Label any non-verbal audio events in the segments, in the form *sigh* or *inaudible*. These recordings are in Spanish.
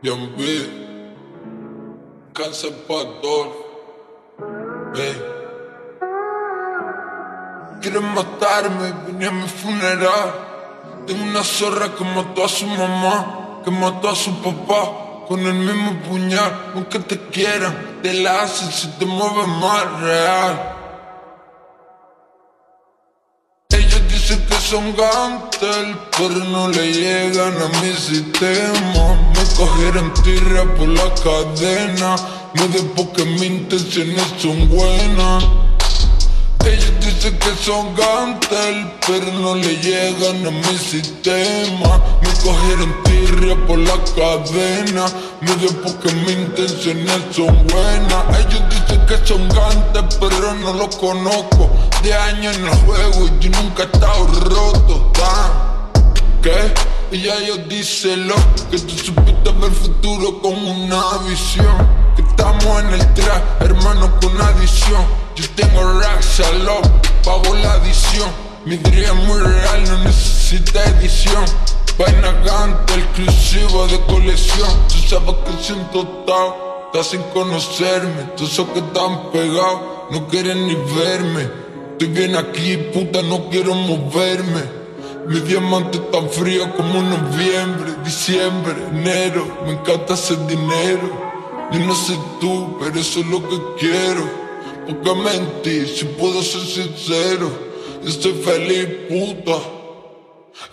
Young B, Cáncer Pastor, hey. Quieren matarme, venía a mi funeral. Tengo una zorra que mató a su mamá, que mató a su papá con el mismo puñal. Aunque te quieran, te la hacen si te mueves más real. Dicen que son gantel, pero no le llegan a mi sistema. Cogieron tierra por la cadena, no de porque mis intenciones son buenas. Ellos dicen que son gantel, pero no le llegan a mi sistema. Me cogieron tirria por la cadena, no de porque mis intenciones son buenas. Ellos dicen que son gantel, pero no lo conozco de años en el juego y yo nunca he estado roto, ¿Qué? Y ya yo díselo, que tú supiste el futuro con una visión. Que estamos en el track, hermano, con adición. Yo tengo racks a pago la adición. Mi dream es muy real, no necesita edición. Vaina gante, exclusivo de colección. Tú sabes que siento todo, estás sin conocerme. Todos esos que están pegados no quieren ni verme. Estoy bien aquí, puta, no quiero moverme. Mi diamante tan frío como noviembre, diciembre, enero. Me encanta hacer dinero. Yo no sé tú, pero eso es lo que quiero. Porque mentir, si puedo ser sincero. Yo estoy feliz, puta.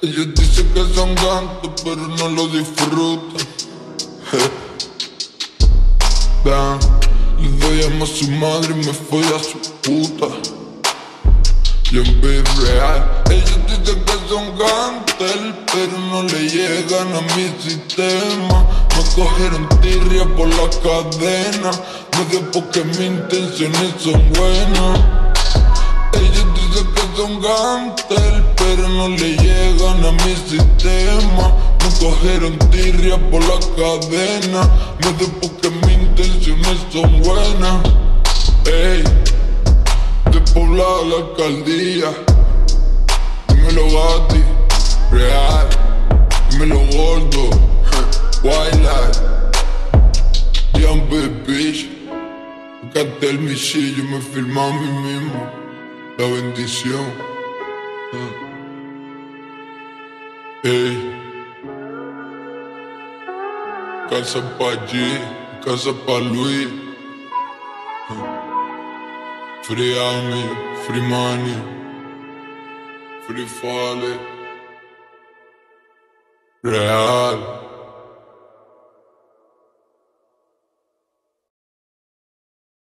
Ellos dicen que son gantos, pero no lo disfrutan. *laughs* Dan, le doy a su madre y me fui a su puta. Young B real Ellos dicen que son gantel Pero no le llegan a mi sistema. Me cogieron tirria por la cadena. Me porque mis intenciones son buenas. Ellos dicen que son gantel Pero no le llegan a mi sistema. Me cogieron tirria por la cadena. Me porque mis intenciones son buenas. Ey poblado la alcaldía. Dímelo Gatti, real. Dímelo gordo, wildlife. Young bitch. Canté el misillo, me firmé a mí mismo. La bendición. Ey. Casa pa' G, casa pa' Luis. Free army, free money, free the folly. Real.